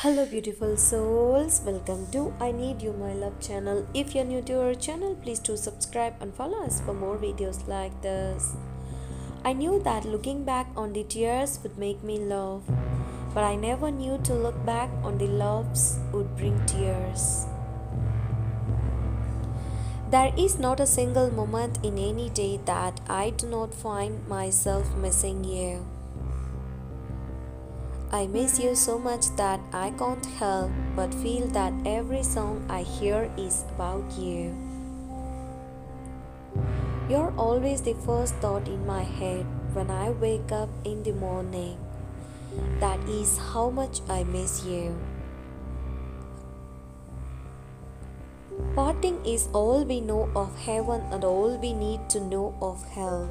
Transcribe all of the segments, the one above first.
Hello, beautiful souls. Welcome to I Need You, My Love channel. If you're new to our channel, please do subscribe and follow us for more videos like this. I knew that looking back on the tears would make me laugh, but I never knew to look back on the loves would bring tears. There is not a single moment in any day that I do not find myself missing you. I miss you so much that I can't help but feel that every song I hear is about you. You're always the first thought in my head when I wake up in the morning. That is how much I miss you. Parting is all we know of heaven and all we need to know of hell.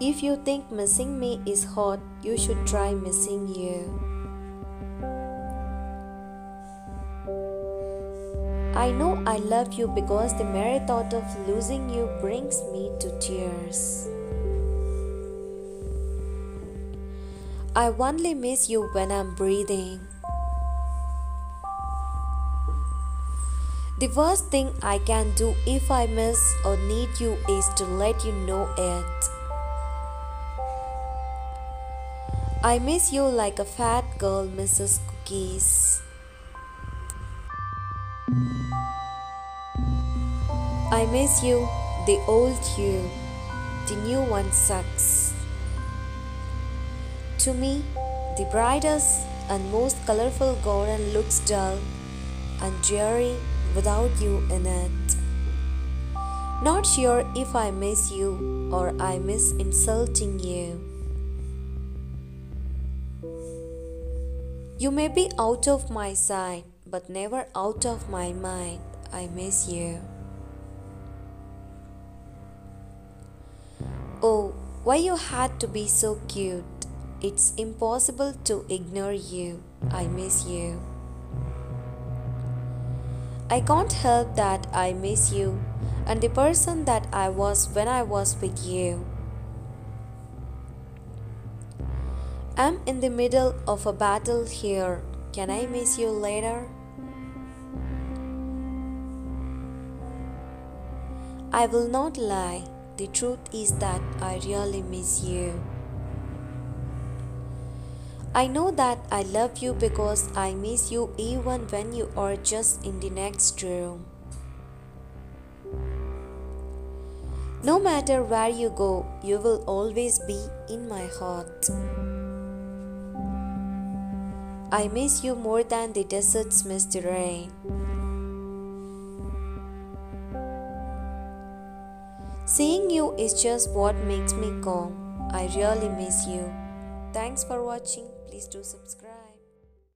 If you think missing me is hard, you should try missing you. I know I love you because the mere thought of losing you brings me to tears. I only miss you when I'm breathing. The worst thing I can do if I miss or need you is to let you know it. I miss you like a fat girl misses cookies. I miss you, the old you. The new one sucks. To me, the brightest and most colorful garden looks dull and dreary without you in it. Not sure if I miss you or I miss insulting you. You may be out of my sight, but never out of my mind. I miss you. Oh, why you had to be so cute? It's impossible to ignore you. I miss you. I can't help that I miss you and the person that I was when I was with you. I'm in the middle of a battle here. Can I miss you later? I will not lie. The truth is that I really miss you. I know that I love you because I miss you even when you are just in the next room. No matter where you go, you will always be in my heart. I miss you more than the deserts miss the rain. Seeing you is just what makes me calm. I really miss you. Thanks for watching. Please do subscribe.